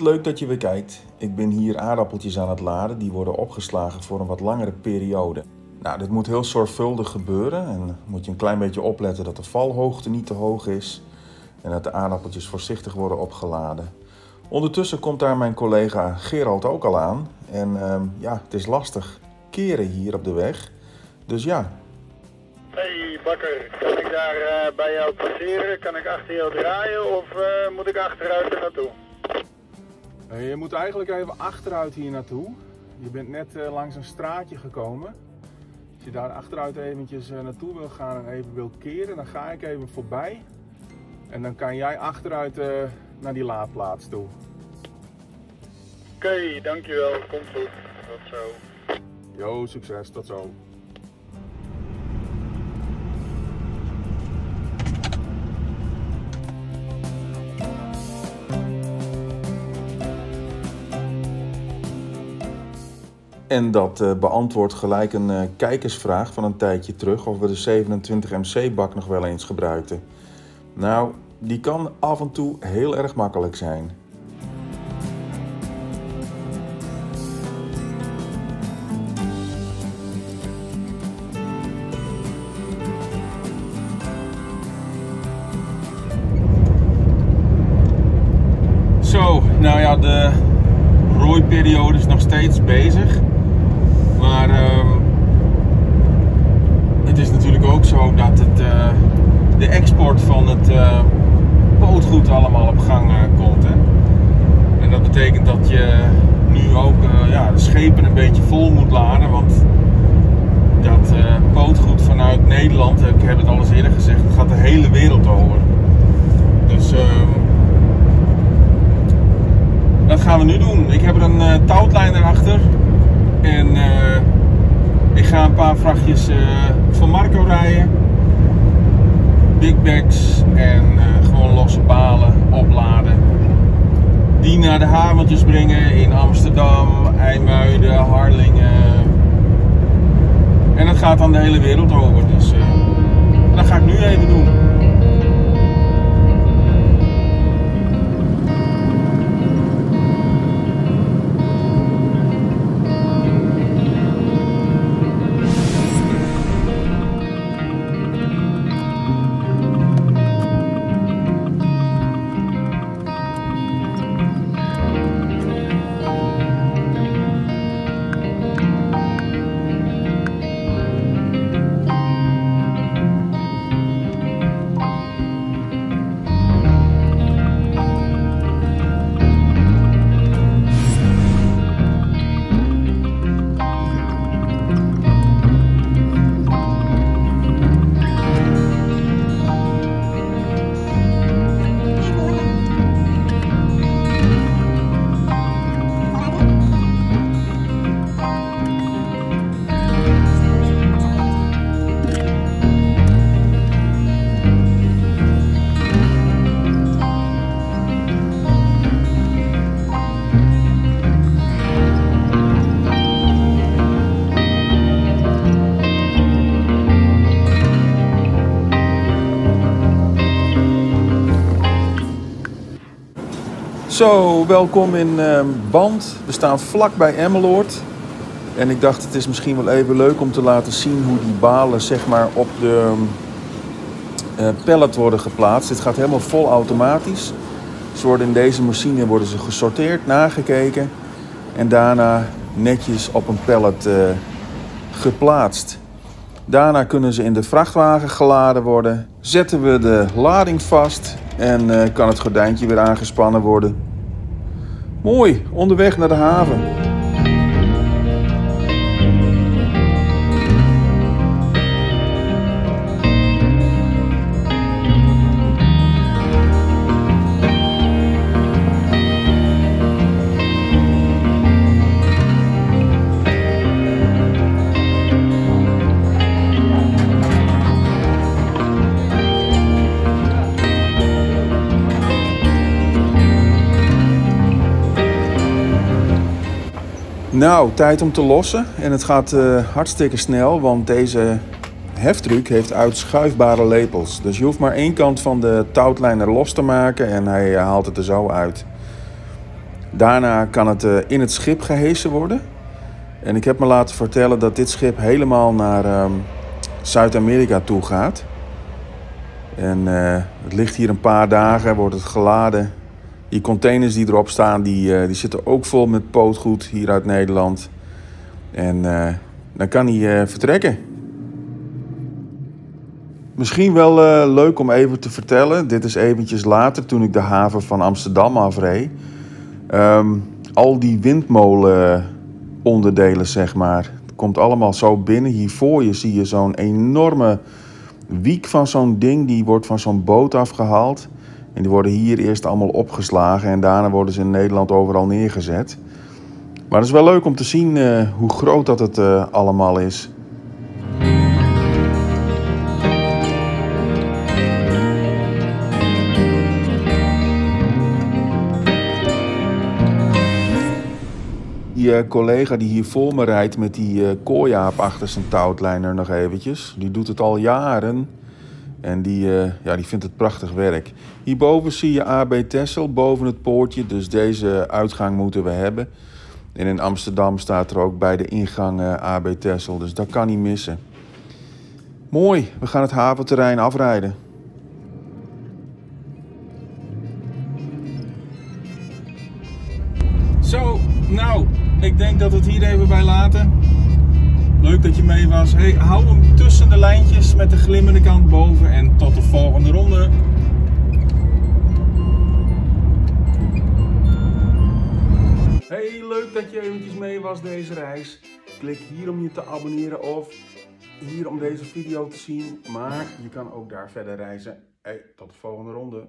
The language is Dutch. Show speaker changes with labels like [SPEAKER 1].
[SPEAKER 1] leuk dat je weer kijkt. Ik ben hier aardappeltjes aan het laden. Die worden opgeslagen voor een wat langere periode. Nou, dit moet heel zorgvuldig gebeuren. En moet je een klein beetje opletten dat de valhoogte niet te hoog is. En dat de aardappeltjes voorzichtig worden opgeladen. Ondertussen komt daar mijn collega Gerald ook al aan. En ehm, ja, het is lastig keren hier op de weg. Dus ja,
[SPEAKER 2] Hey Bakker, kan ik daar eh, bij jou passeren? Kan ik achter jou draaien of eh, moet ik achteruit er naartoe?
[SPEAKER 3] Je moet eigenlijk even achteruit hier naartoe. Je bent net eh, langs een straatje gekomen. Als je daar achteruit eventjes eh, naartoe wil gaan en even wil keren, dan ga ik even voorbij. En dan kan jij achteruit eh, naar die laadplaats toe.
[SPEAKER 2] Oké, dankjewel, komt goed. Tot zo.
[SPEAKER 3] Yo, succes, tot zo.
[SPEAKER 1] En dat eh, beantwoordt gelijk een eh, kijkersvraag van een tijdje terug of we de 27 MC-bak nog wel eens gebruikten. Nou, die kan af en toe heel erg makkelijk zijn.
[SPEAKER 3] Zo, nou ja, de rooiperiode is nog steeds bezig. Maar ehm, het is natuurlijk ook zo dat het, eh, de export van het eh, pootgoed allemaal op gang eh, komt. Hè? En dat betekent dat je nu ook ja, de schepen een beetje vol moet laden. Want dat pootgoed vanuit Nederland, ik heb het al eens eerder gezegd, gaat de hele wereld over. Dus ehm, dat gaan we nu doen. Ik heb er een uh, touwlijn erachter. En eh, ik ga een paar vrachtjes eh, van Marco rijden. Big bags en eh, gewoon losse balen opladen. Die naar de haventjes brengen in Amsterdam, IJmuiden, Harlingen. En dat gaat dan de hele wereld over. Dus eh, dat ga ik nu even doen.
[SPEAKER 1] Zo, welkom in ehm, Band. We staan vlak bij Emmeloord. En ik dacht, het is misschien wel even leuk om te laten zien hoe die balen zeg maar, op de eh, pallet worden geplaatst. Dit gaat helemaal vol automatisch. Ze worden in deze machine worden ze gesorteerd, nagekeken. En daarna netjes op een pallet eh, geplaatst. Daarna kunnen ze in de vrachtwagen geladen worden. Zetten we de lading vast en eh, kan het gordijntje weer aangespannen worden. Mooi, onderweg naar de haven. Nou, tijd om te lossen. En het gaat eh, hartstikke snel, want deze heftruck heeft uitschuifbare lepels. Dus je hoeft maar één kant van de touwlijner los te maken en hij eh, haalt het er zo uit. Daarna kan het eh, in het schip gehesen worden. En ik heb me laten vertellen dat dit schip helemaal naar ehm, Zuid-Amerika toe gaat. En het ligt hier een paar dagen, wordt het geladen. Die containers die erop staan, die, eh, die zitten ook vol met pootgoed hier uit Nederland. En eh, dan kan hij eh, vertrekken. Misschien wel leuk om even te vertellen. Dit is eventjes later toen ik de haven van Amsterdam afreed. Ehm, al die windmolenonderdelen, zeg maar. Het komt allemaal zo binnen. Hier voor je zie je zo'n enorme wiek van zo'n ding. Die wordt van zo'n boot afgehaald. En die worden hier eerst allemaal opgeslagen. En daarna worden ze in Nederland overal neergezet. Maar het is wel leuk om te zien eh, hoe groot dat het eh, allemaal is. Die eh, collega die hier voor me rijdt met die kooiaap achter zijn touwtlijner nog eventjes. Die doet het al jaren. En die, eh, ja, die vindt het prachtig werk. Hierboven zie je AB Tessel, boven het poortje. Dus deze uitgang moeten we hebben. En in Amsterdam staat er ook bij de ingang eh, AB Tessel. Dus dat kan niet missen. Mooi, we gaan het haventerrein afrijden.
[SPEAKER 3] Zo, nou, ik denk dat we het hier even bij laten. Leuk dat je mee was. Hey, hou hem tussen de lijntjes met de glimmende kant boven. En tot de volgende ronde.
[SPEAKER 1] Hey, leuk dat je eventjes mee was deze reis. Klik hier om je te abonneren of hier om deze video te zien. Maar je kan ook daar verder reizen. Hey, tot de volgende ronde.